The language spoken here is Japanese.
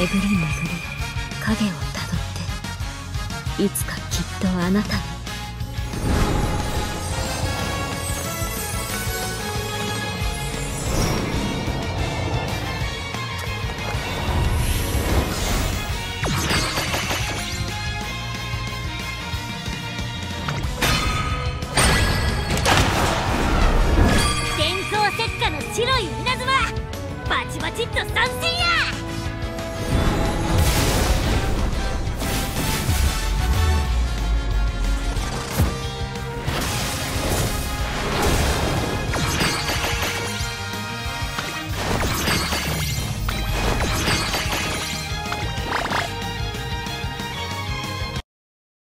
巡り巡り影をたどっていつかきっとあなたに。電光石火の白い稲妻バチバチっと三振